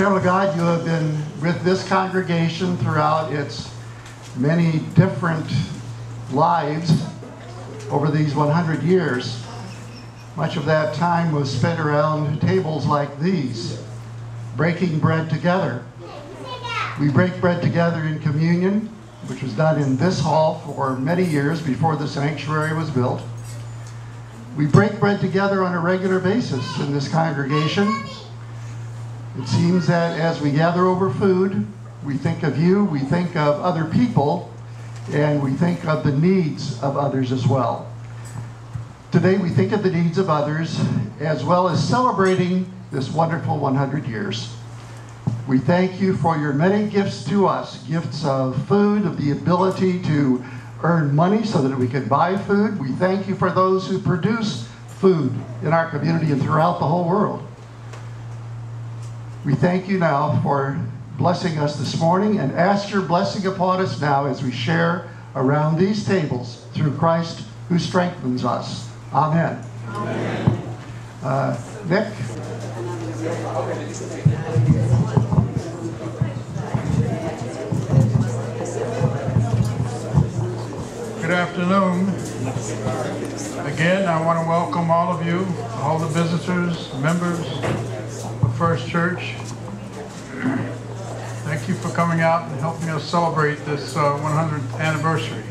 Child of God, you have been with this congregation throughout its many different lives over these 100 years. Much of that time was spent around tables like these, breaking bread together. We break bread together in communion, which was done in this hall for many years before the sanctuary was built. We break bread together on a regular basis in this congregation. It seems that as we gather over food, we think of you, we think of other people, and we think of the needs of others as well. Today we think of the needs of others as well as celebrating this wonderful 100 years. We thank you for your many gifts to us gifts of food, of the ability to earn money so that we can buy food. We thank you for those who produce food in our community and throughout the whole world. We thank you now for blessing us this morning and ask your blessing upon us now as we share around these tables through Christ who strengthens us. Amen. Amen. Uh, Nick? Good afternoon. Again, I want to welcome all of you, all the visitors, members First Church. Thank you for coming out and helping us celebrate this uh, 100th anniversary.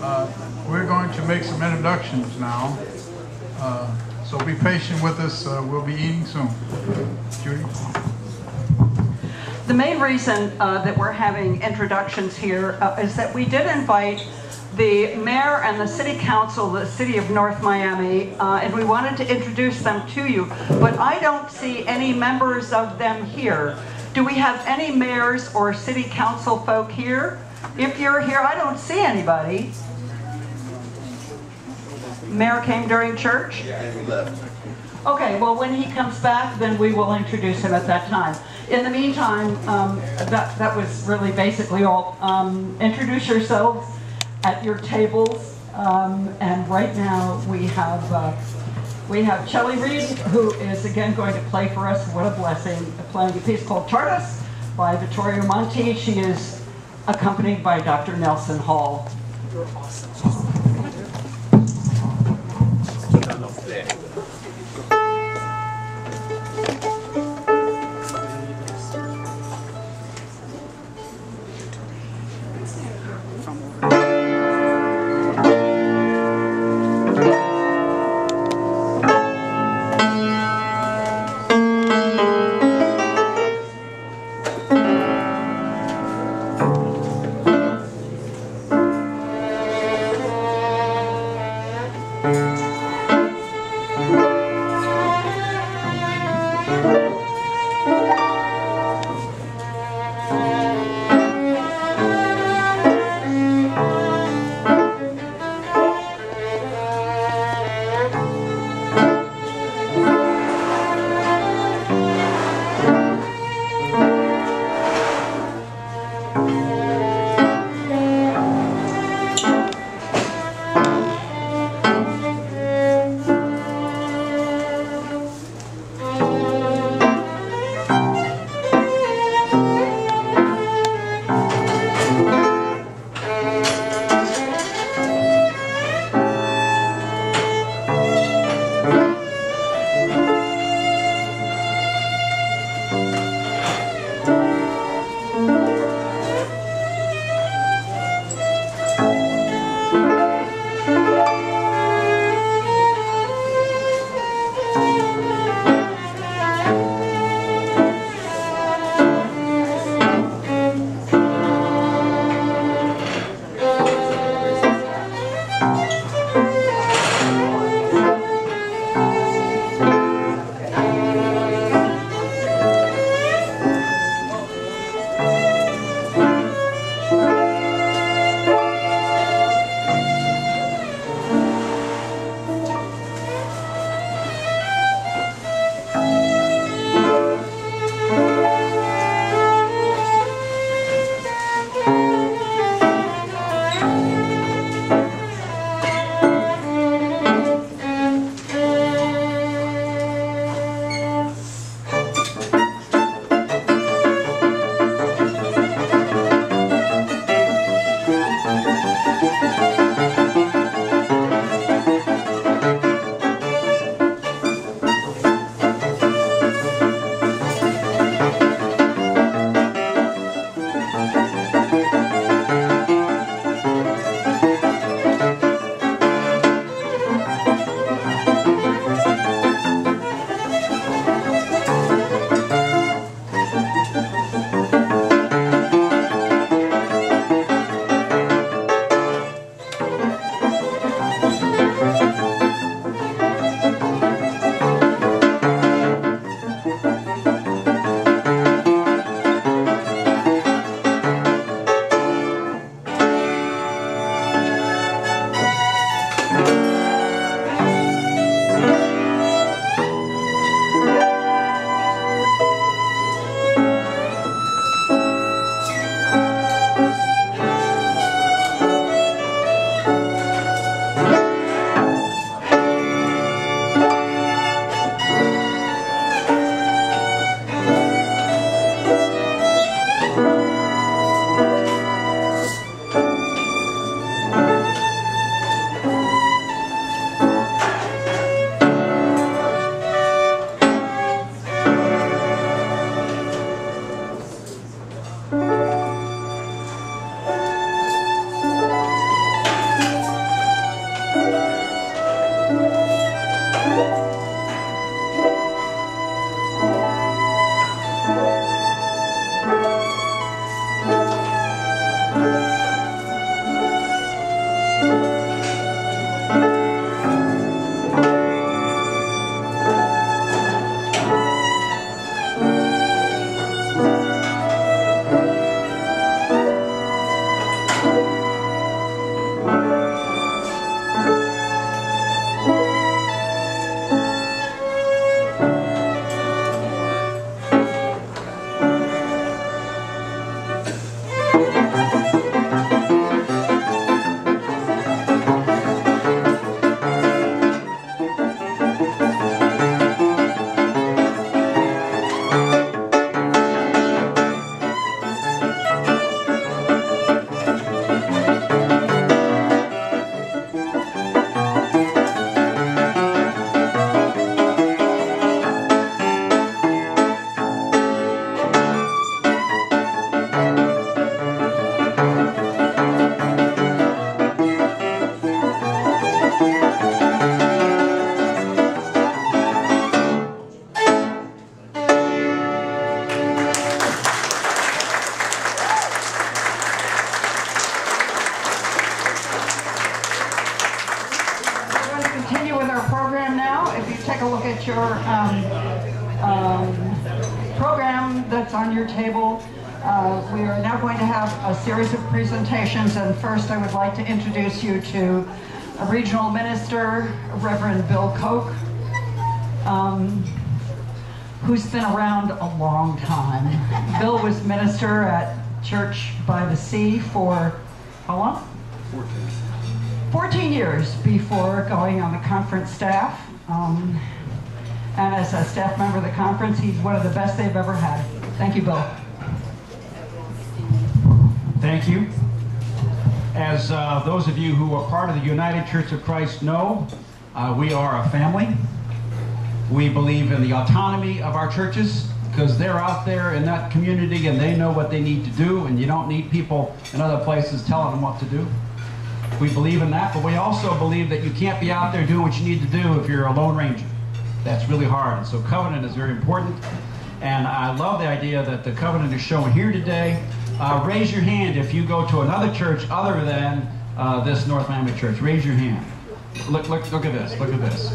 Uh, we're going to make some introductions now, uh, so be patient with us. Uh, we'll be eating soon. Judy? The main reason uh, that we're having introductions here uh, is that we did invite the mayor and the city council, the city of North Miami, uh, and we wanted to introduce them to you. But I don't see any members of them here. Do we have any mayors or city council folk here? If you're here, I don't see anybody. Mayor came during church? Yeah, he left. Okay, well, when he comes back, then we will introduce him at that time. In the meantime, um, that, that was really basically all. Um, introduce yourselves at your tables. Um, and right now we have, uh, we have Shelley Reed, who is again going to play for us. What a blessing. Playing a piece called Chardas by Vittorio Monti. She is accompanied by Dr. Nelson Hall. You're awesome. Presentations, and first I would like to introduce you to a regional minister, Reverend Bill Koch, um, who's been around a long time. Bill was minister at Church by the Sea for how long? 14. 14 years before going on the conference staff. Um, and as a staff member of the conference, he's one of the best they've ever had. Thank you, Bill. Thank you. As uh, those of you who are part of the United Church of Christ know, uh, we are a family. We believe in the autonomy of our churches because they're out there in that community and they know what they need to do, and you don't need people in other places telling them what to do. We believe in that, but we also believe that you can't be out there doing what you need to do if you're a lone ranger. That's really hard. And so covenant is very important. And I love the idea that the covenant is shown here today. Uh, raise your hand if you go to another church other than uh, this North Miami church. Raise your hand. Look, look, look at this. Look at this.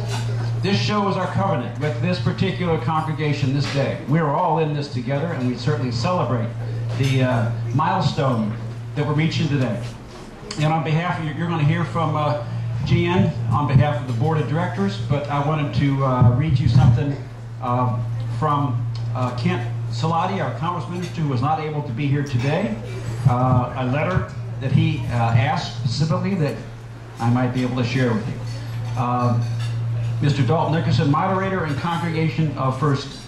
This shows our covenant with this particular congregation this day. We're all in this together, and we certainly celebrate the uh, milestone that we're reaching today. And on behalf of you, you're going to hear from uh, Jan on behalf of the board of directors, but I wanted to uh, read you something uh, from uh, Kent Siladi, our Conference Minister, who was not able to be here today. Uh, a letter that he uh, asked specifically that I might be able to share with you. Mr. Dalton Nickerson, moderator and congregation of First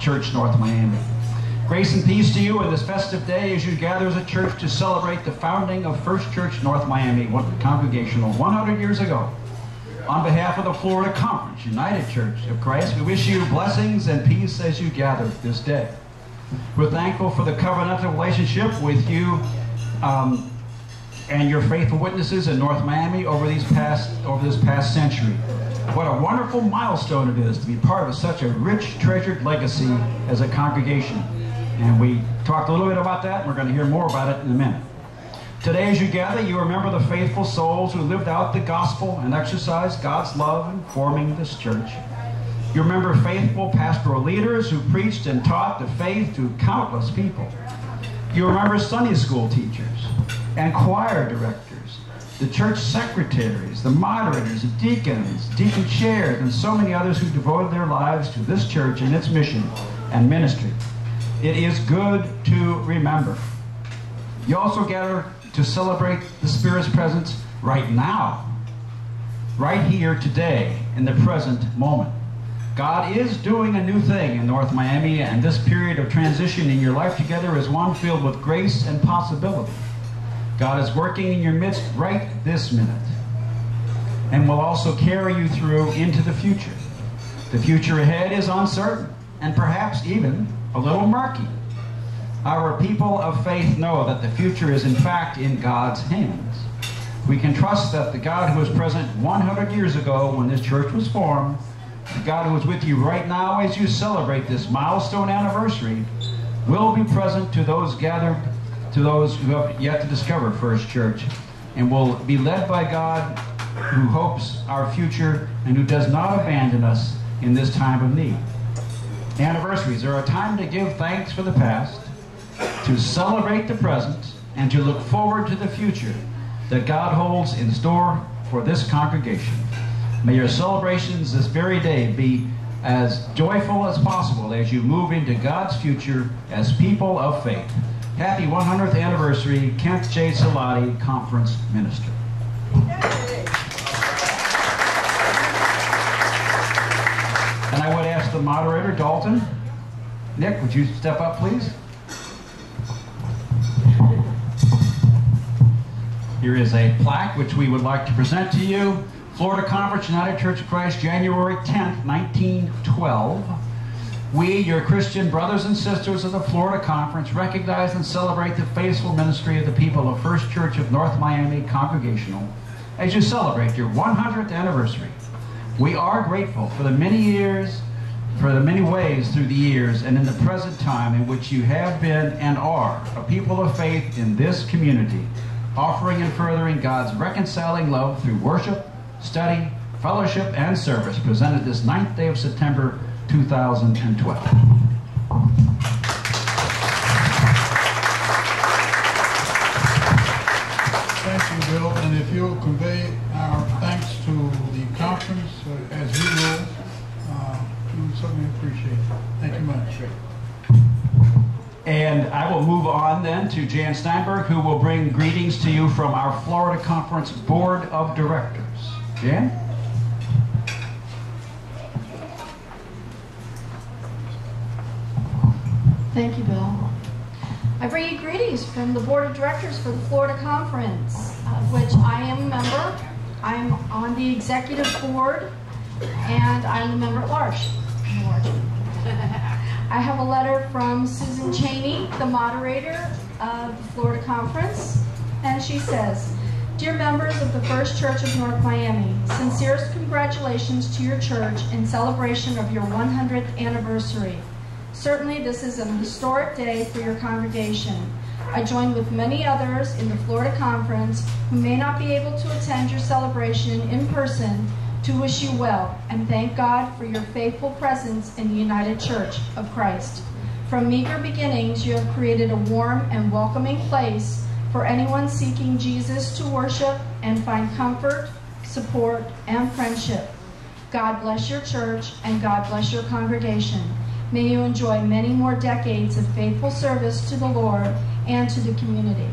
Church North Miami. Grace and peace to you on this festive day as you gather as a church to celebrate the founding of First Church North Miami, one, congregational 100 years ago. On behalf of the Florida Conference United Church of Christ, we wish you blessings and peace as you gather this day. We're thankful for the covenantal relationship with you um, and your faithful witnesses in North Miami over these past over this past century. What a wonderful milestone it is to be part of such a rich, treasured legacy as a congregation. And we talked a little bit about that, and we're going to hear more about it in a minute. Today, as you gather, you remember the faithful souls who lived out the gospel and exercised God's love in forming this church. You remember faithful pastoral leaders who preached and taught the faith to countless people. You remember Sunday school teachers and choir directors, the church secretaries, the moderators, the deacons, deacon chairs, and so many others who devoted their lives to this church and its mission and ministry it is good to remember. You also gather to celebrate the Spirit's presence right now, right here today, in the present moment. God is doing a new thing in North Miami, and this period of transition in your life together is one filled with grace and possibility. God is working in your midst right this minute and will also carry you through into the future. The future ahead is uncertain and perhaps even a little murky. Our people of faith know that the future is in fact in God's hands. We can trust that the God who was present 100 years ago when this church was formed, the God who is with you right now as you celebrate this milestone anniversary, will be present to those gathered, to those who have yet to discover First Church, and will be led by God who hopes our future and who does not abandon us in this time of need. Anniversaries are a time to give thanks for the past, to celebrate the present, and to look forward to the future that God holds in store for this congregation. May your celebrations this very day be as joyful as possible as you move into God's future as people of faith. Happy 100th anniversary, Kent J. Siladi, Conference Minister. And I would ask the moderator, Dalton. Nick, would you step up, please? Here is a plaque which we would like to present to you. Florida Conference United Church of Christ, January 10th, 1912. We, your Christian brothers and sisters of the Florida Conference, recognize and celebrate the faithful ministry of the people of First Church of North Miami Congregational as you celebrate your 100th anniversary. We are grateful for the many years, for the many ways through the years, and in the present time in which you have been and are a people of faith in this community, offering and furthering God's reconciling love through worship, study, fellowship, and service presented this 9th day of September 2012. Thank you, Bill, and if you'll convey our thanks to the conference uh, as usual, uh, we would certainly appreciate it. Thank you much. I will move on then to Jan Steinberg, who will bring greetings to you from our Florida Conference Board of Directors. Jan? Thank you, Bill. I bring you greetings from the Board of Directors for the Florida Conference, of which I am a member. I'm on the executive board, and I'm a member at large. I have a letter from Susan Cheney, the moderator of the Florida Conference, and she says, Dear members of the First Church of North Miami, sincerest congratulations to your church in celebration of your 100th anniversary. Certainly, this is an historic day for your congregation. I join with many others in the Florida Conference who may not be able to attend your celebration in person to wish you well and thank God for your faithful presence in the United Church of Christ. From meager beginnings, you have created a warm and welcoming place for anyone seeking Jesus to worship and find comfort, support, and friendship. God bless your church and God bless your congregation. May you enjoy many more decades of faithful service to the Lord and to the community.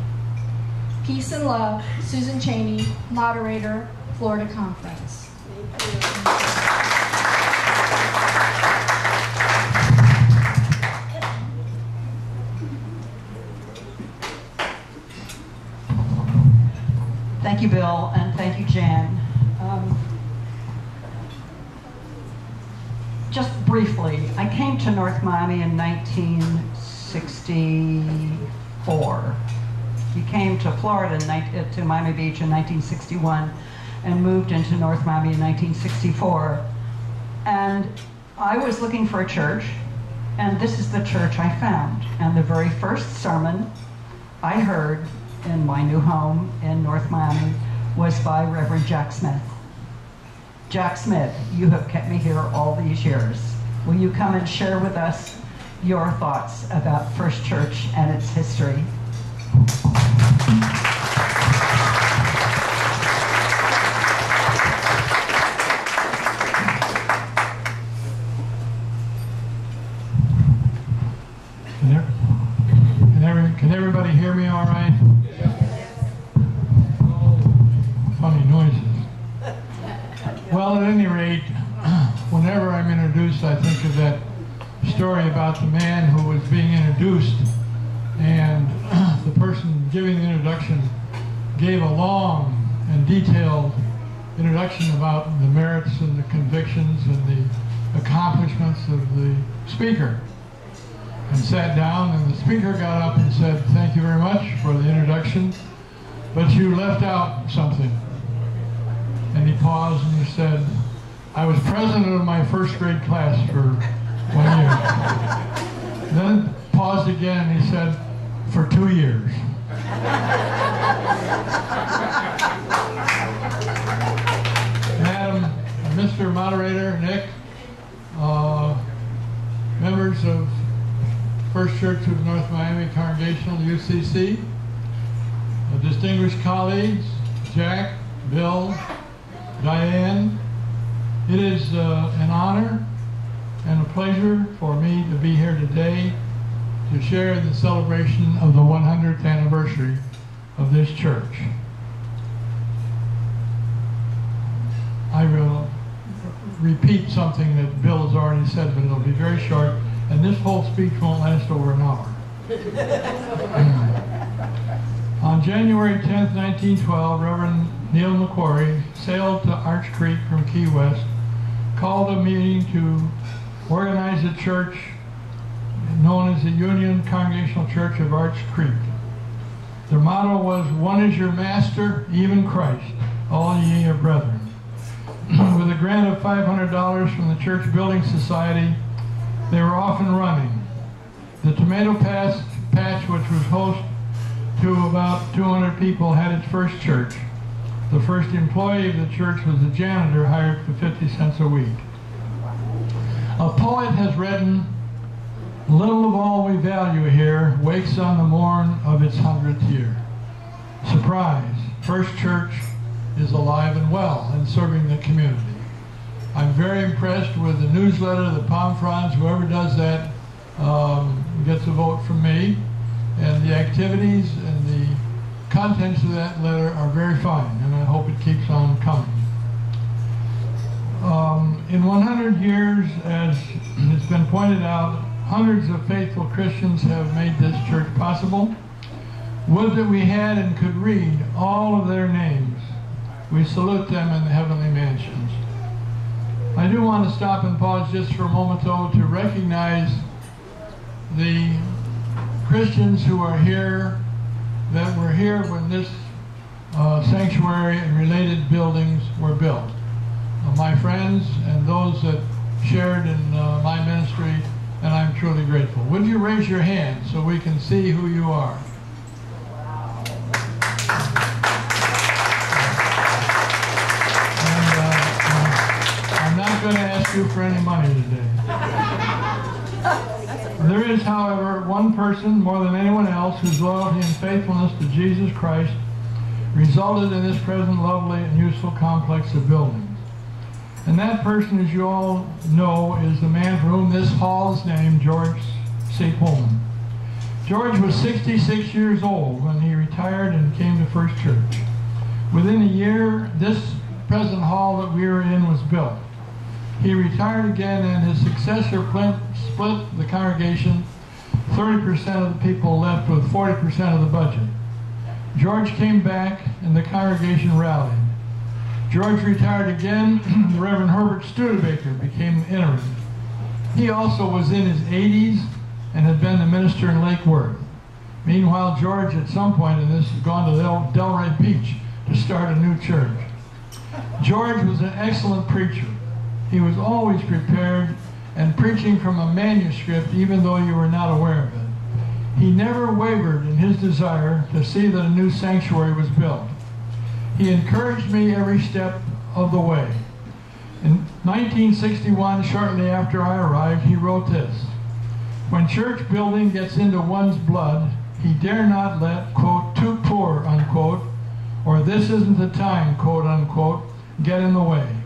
Peace and love, Susan Cheney, moderator, Florida Conference. Thank you, Bill, and thank you, Jan. Um, just briefly, I came to North Miami in 1964. He came to Florida, uh, to Miami Beach in 1961, and moved into North Miami in 1964. And I was looking for a church, and this is the church I found. And the very first sermon I heard in my new home in North Miami was by Reverend Jack Smith. Jack Smith, you have kept me here all these years. Will you come and share with us your thoughts about First Church and its history? Speaker and sat down and the speaker got up and said, thank you very much for the introduction, but you left out something. And he paused and he said, I was president of my first grade class for one year. then paused again and he said, for two years. Madam, Mr. Moderator, Nick, members of First Church of North Miami Congregational, UCC, uh, distinguished colleagues, Jack, Bill, Diane. It is uh, an honor and a pleasure for me to be here today to share the celebration of the 100th anniversary of this church. I will repeat something that Bill has already said, but it'll be very short, and this whole speech won't last over an hour. On January 10th, 1912, Reverend Neil McQuarrie sailed to Arch Creek from Key West, called a meeting to organize a church known as the Union Congregational Church of Arch Creek. Their motto was, One is your master, even Christ, all ye are brethren. With a grant of $500 from the Church Building Society, they were off and running. The Tomato Patch, which was host to about 200 people, had its first church. The first employee of the church was a janitor hired for 50 cents a week. A poet has written, Little of all we value here wakes on the morn of its hundredth year. Surprise, First Church is alive and well and serving the community. I'm very impressed with the newsletter, the Palm Fronds, whoever does that um, gets a vote from me. And the activities and the contents of that letter are very fine, and I hope it keeps on coming. Um, in 100 years, as it's been pointed out, hundreds of faithful Christians have made this church possible. Would that we had and could read all of their names. We salute them in the heavenly mansions. I do want to stop and pause just for a moment, though, to recognize the Christians who are here that were here when this uh, sanctuary and related buildings were built. Uh, my friends and those that shared in uh, my ministry, and I'm truly grateful. Would you raise your hand so we can see who you are? You for any money today. There is, however, one person more than anyone else whose loyalty and faithfulness to Jesus Christ resulted in this present lovely and useful complex of buildings. And that person, as you all know, is the man for whom this hall is named, George C. Pullman. George was 66 years old when he retired and came to First Church. Within a year, this present hall that we are in was built. He retired again, and his successor split the congregation. 30% of the people left with 40% of the budget. George came back, and the congregation rallied. George retired again. the Reverend Herbert Studebaker became interim. He also was in his 80s and had been the minister in Lake Worth. Meanwhile, George, at some point in this, had gone to Del- Delray Beach to start a new church. George was an excellent preacher. He was always prepared and preaching from a manuscript even though you were not aware of it. He never wavered in his desire to see that a new sanctuary was built. He encouraged me every step of the way. In 1961, shortly after I arrived, he wrote this. When church building gets into one's blood, he dare not let, quote, too poor, unquote, or this isn't the time, quote, unquote, get in the way.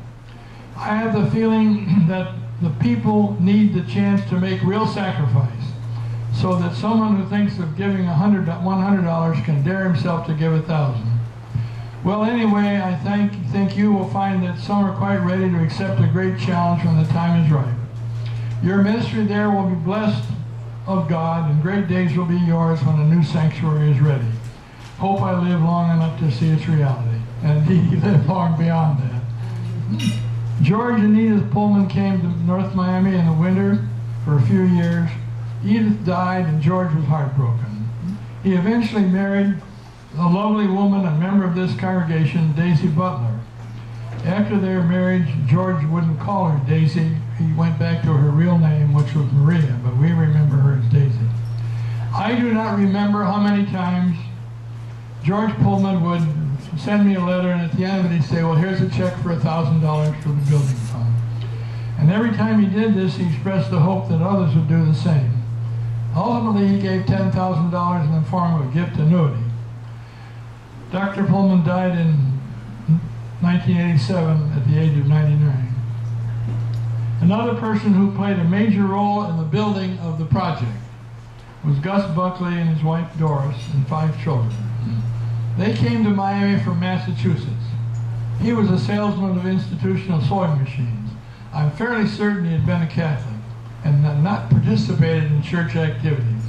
I have the feeling that the people need the chance to make real sacrifice so that someone who thinks of giving $100, $100 can dare himself to give a thousand. Well, anyway, I think, think you will find that some are quite ready to accept a great challenge when the time is right. Your ministry there will be blessed of God, and great days will be yours when the new sanctuary is ready. Hope I live long enough to see its reality, and indeed live long beyond that. George and Edith Pullman came to North Miami in the winter for a few years. Edith died, and George was heartbroken. He eventually married a lovely woman, a member of this congregation, Daisy Butler. After their marriage, George wouldn't call her Daisy. He went back to her real name, which was Maria, but we remember her as Daisy. I do not remember how many times George Pullman would send me a letter, and at the end of it, he'd say, Well, here's a check for $1,000 for the building fund. And every time he did this, he expressed the hope that others would do the same. Ultimately, he gave $10,000 in the form of a gift annuity. Dr. Pullman died in 1987 at the age of 99. Another person who played a major role in the building of the project was Gus Buckley and his wife Doris and five children. They came to Miami from Massachusetts. He was a salesman of institutional sewing machines. I'm fairly certain he had been a Catholic and not participated in church activities.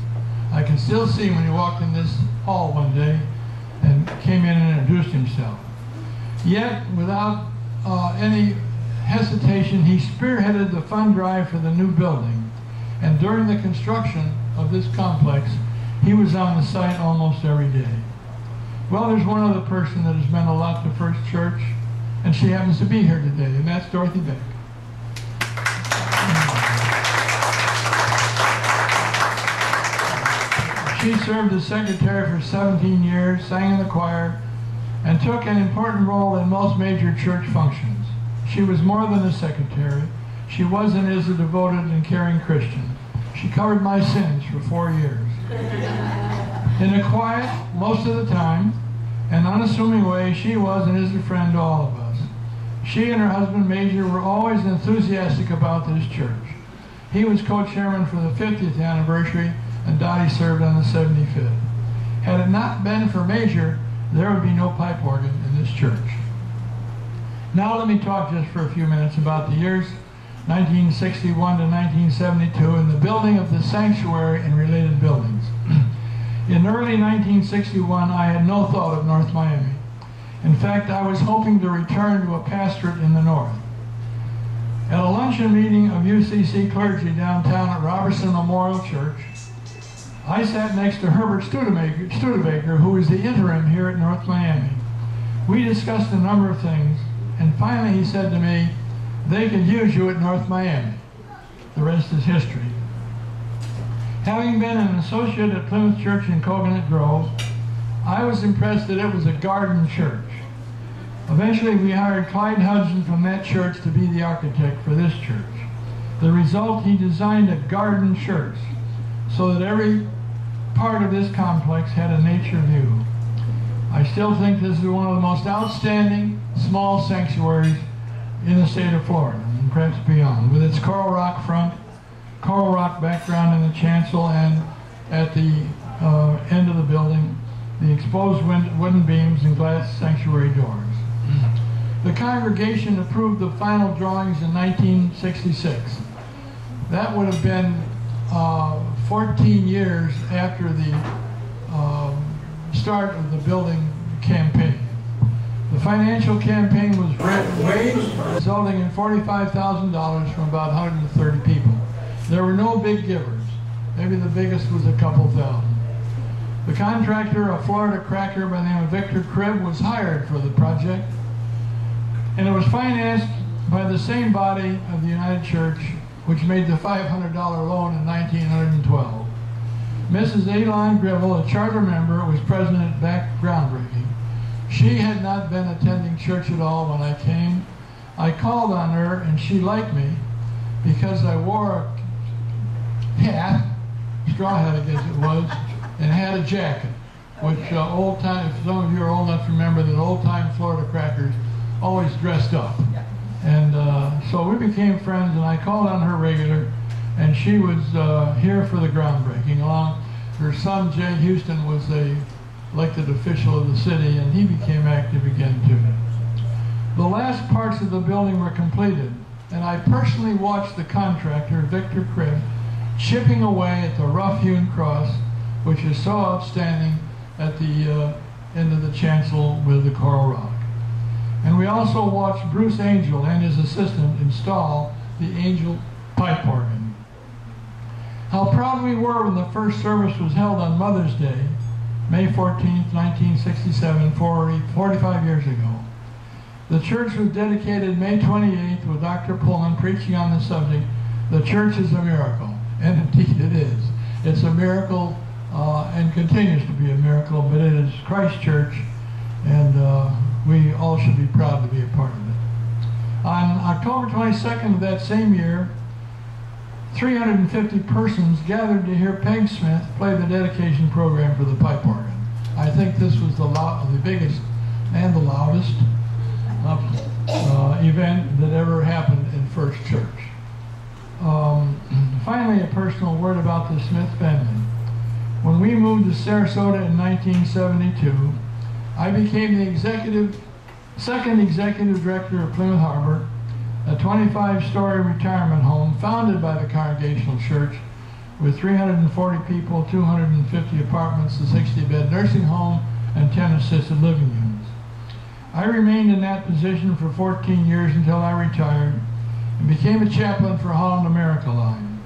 I can still see him when he walked in this hall one day and came in and introduced himself. Yet, without uh, any hesitation, he spearheaded the fund drive for the new building. And during the construction of this complex, he was on the site almost every day. Well, there's one other person that has meant a lot to First Church, and she happens to be here today, and that's Dorothy Beck. She served as secretary for 17 years, sang in the choir, and took an important role in most major church functions. She was more than a secretary. She was and is a devoted and caring Christian. She covered my sins for four years. In a quiet, most of the time, and unassuming way, she was and is a friend to all of us. She and her husband Major were always enthusiastic about this church. He was co-chairman for the 50th anniversary, and Dottie served on the 75th. Had it not been for Major, there would be no pipe organ in this church. Now let me talk just for a few minutes about the years 1961 to 1972 and the building of the sanctuary and related buildings. In early 1961, I had no thought of North Miami. In fact, I was hoping to return to a pastorate in the north. At a luncheon meeting of UCC clergy downtown at Robertson Memorial Church, I sat next to Herbert Studebaker, Studebaker, who was the interim here at North Miami. We discussed a number of things, and finally he said to me, they could use you at North Miami. The rest is history. Having been an associate at Plymouth Church in Coconut Grove, I was impressed that it was a garden church. Eventually, we hired Clyde Hudson from that church to be the architect for this church. The result, he designed a garden church so that every part of this complex had a nature view. I still think this is one of the most outstanding small sanctuaries in the state of Florida, and perhaps beyond, with its coral rock front, coral rock background in the chancel, and at the uh, end of the building, the exposed wooden beams and glass sanctuary doors. The congregation approved the final drawings in 1966. That would have been uh, 14 years after the uh, start of the building campaign. The financial campaign was raised, resulting in $45,000 from about 130 people. There were no big givers. Maybe the biggest was a couple thousand. The contractor, a Florida cracker by the name of Victor Cribb, was hired for the project, and it was financed by the same body of the United Church, which made the $500 loan in 1912. Mrs. Elon Gribble, a charter member, was president back groundbreaking. She had not been attending church at all when I came. I called on her, and she liked me because I wore a hat, straw hat I guess it was, and had a jacket, which uh, old time, if some of you are old enough to remember that old time Florida crackers always dressed up. And uh, so we became friends, and I called on her regular, and she was uh, here for the groundbreaking. Along, her son Jay Houston was a elected official of the city, and he became active again too. The last parts of the building were completed, and I personally watched the contractor, Victor Cribb, chipping away at the rough-hewn cross, which is so outstanding at the uh, end of the chancel with the coral rock. And we also watched Bruce Angel and his assistant install the Angel pipe organ. How proud we were when the first service was held on Mother's Day, May 14, 1967, 45 years ago. The church was dedicated May 28th with Dr. Pullman preaching on the subject, The Church is a Miracle. And indeed it is. It's a miracle uh, and continues to be a miracle, but it is Christ Church, and uh, we all should be proud to be a part of it. On October 22nd of that same year, 350 persons gathered to hear Peg Smith play the dedication program for the pipe organ. I think this was the, the biggest and the loudest uh, event that ever happened in First Church. Um, finally, a personal word about the Smith family. When we moved to Sarasota in 1972, I became the executive, second executive director of Plymouth Harbor, a 25-story retirement home founded by the Congregational Church with 340 people, 250 apartments, a 60-bed nursing home, and 10 assisted living units. I remained in that position for 14 years until I retired and became a chaplain for Holland America Line.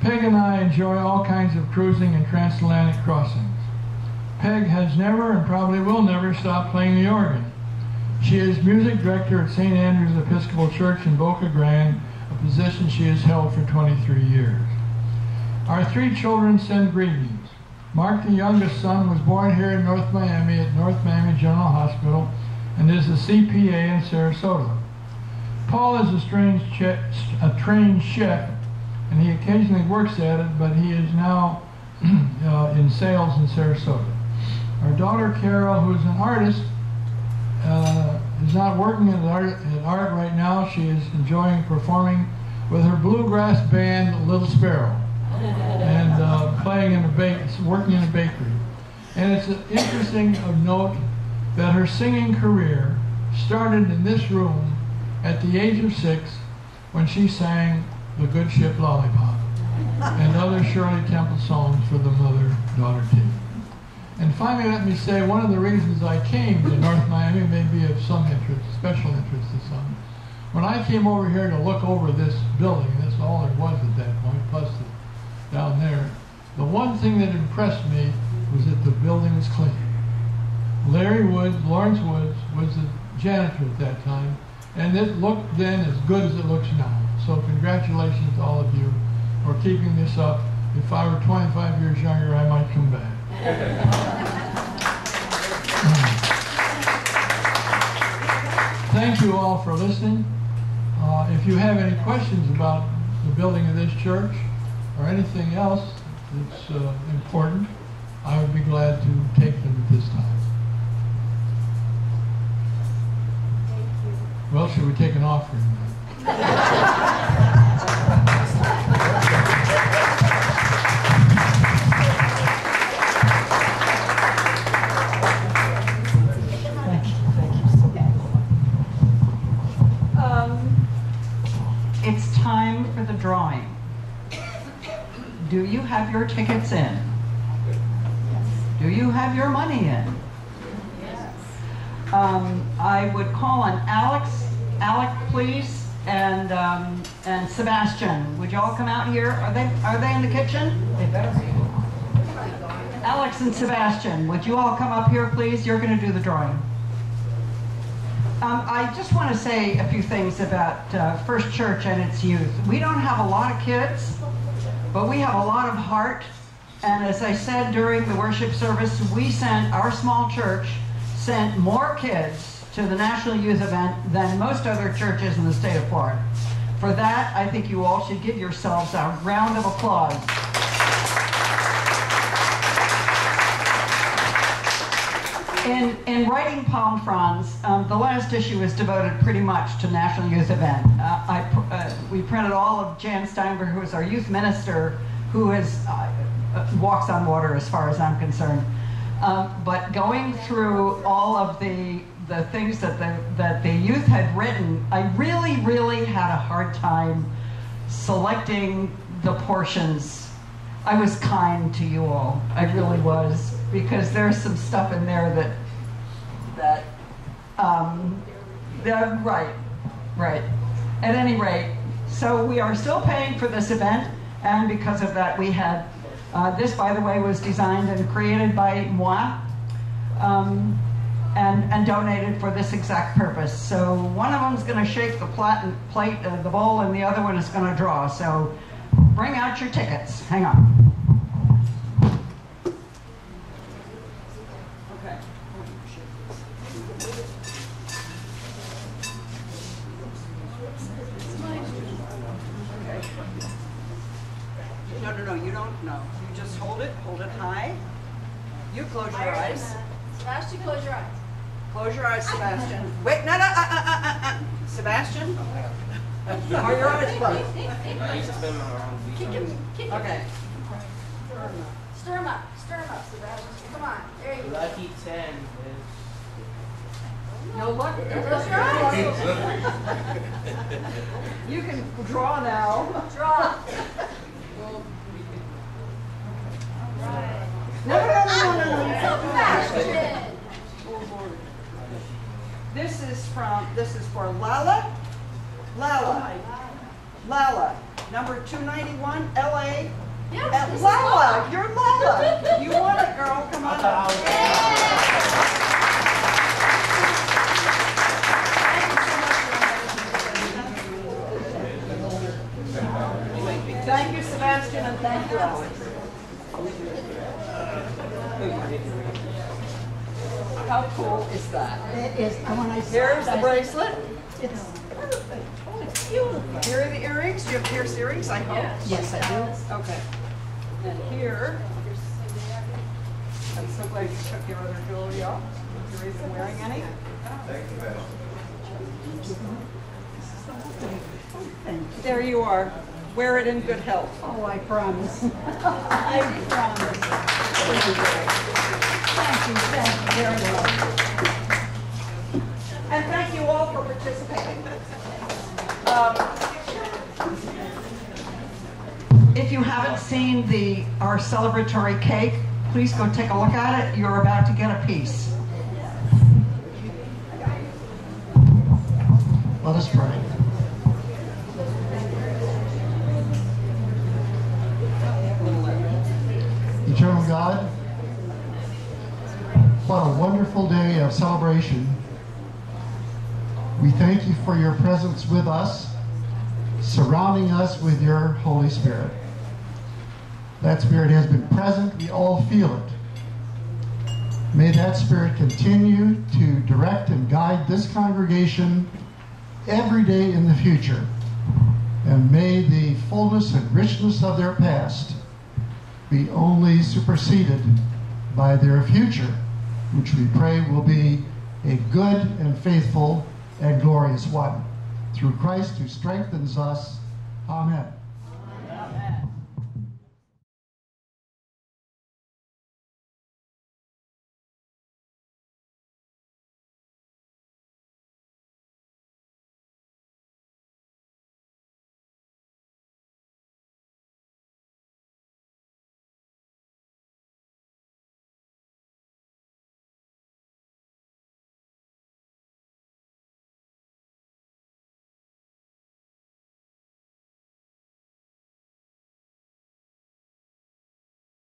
Peg and I enjoy all kinds of cruising and transatlantic crossings. Peg has never and probably will never stop playing the organ. She is music director at St. Andrew's Episcopal Church in Boca Grande, a position she has held for 23 years. Our three children send greetings. Mark, the youngest son, was born here in North Miami at North Miami General Hospital and is a CPA in Sarasota. Paul is a, strange a trained chef and he occasionally works at it, but he is now uh, in sales in Sarasota. Our daughter Carol, who is an artist, uh, is not working at art, art right now. She is enjoying performing with her bluegrass band, Little Sparrow, and uh, playing in a bake, working in a bakery. And it's interesting of note that her singing career started in this room at the age of six when she sang The Good Ship Lollipop and other Shirley Temple songs for the mother-daughter team. And finally, let me say one of the reasons I came to North Miami may be of some interest, special interest to some. When I came over here to look over this building, that's all there was at that point, plus the, down there, the one thing that impressed me was that the building was clean. Larry Woods, Lawrence Woods, was the janitor at that time, and it looked then as good as it looks now. So congratulations to all of you for keeping this up. If I were 25 years younger, I might come back. Thank you all for listening. Uh, if you have any questions about the building of this church or anything else that's uh, important, I would be glad to take them at this time. Well, should we take an offering then? Thank you, thank you so much. Um, It's time for the drawing. Do you have your tickets in? Do you have your money in? Um, I would call on Alex, Alec, please, and, um, and Sebastian. Would you all come out here? Are they, are they in the kitchen? Alex and Sebastian, would you all come up here, please? You're going to do the drawing. Um, I just want to say a few things about uh, First Church and its youth. We don't have a lot of kids, but we have a lot of heart. And as I said during the worship service, we sent, our small church sent more kids to the National Youth Event than most other churches in the state of Florida. For that, I think you all should give yourselves a round of applause. In, in writing Palm Fronds, um, the last issue is devoted pretty much to National Youth Event. Uh, I, uh, we printed all of Jan Steinberg, who is our youth minister, who is, uh, uh, walks on water as far as I'm concerned. Um, but going through all of the, the things that the, that the youth had written, I really, really had a hard time selecting the portions I was kind to you all. I really was because there's some stuff in there that that um, that right, right. At any rate, so we are still paying for this event, and because of that, we had uh, this. By the way, was designed and created by moi. Um, and, and donated for this exact purpose. So one of them is going to shake the plat- plate, uh, the bowl, and the other one is going to draw. So bring out your tickets. Hang on. No, no, no, you don't know. You just hold it, hold it high. You close your eyes. Sebastian, close your eyes. Close your eyes, Sebastian. Wait, no, no, uh, uh, uh, uh, uh. Sebastian? Are your eyes closed? Kick him, kick him. Okay. Stir him up, stir him up, Sebastian. Come on, there you go. Lucky 10 is. No look. Close your eyes. You can draw now. Draw. Right. No, no, no, no, no, no, no. This is from, this is for Lala. Lala. Lala, number 291, LA. Yep, this is Lala, you're Lala. You want it, girl, come on up. Thank you, Sebastian, and thank you, Alex. How cool is that? It is, and when I saw Here's the I- bracelet. It's perfect. Oh, it's beautiful. Here are the earrings. Do you have pierced earrings? I hope. Yes, I do. Okay. And here, I'm so glad you took your other jewelry off. There isn't wearing any. Thank you, Madam. There you are. Wear it in good health. Oh, I promise. I promise. Thank you, thank you Thank you very much. And thank you all for participating. Um, If you haven't seen the, our celebratory cake, please go take a look at it. You're about to get a piece. Let us pray. Eternal God, what a wonderful day of celebration. We thank you for your presence with us, surrounding us with your Holy Spirit. That Spirit has been present, we all feel it. May that Spirit continue to direct and guide this congregation every day in the future. And may the fullness and richness of their past be only superseded by their future, which we pray will be a good and faithful and glorious one. Through Christ who strengthens us. Amen.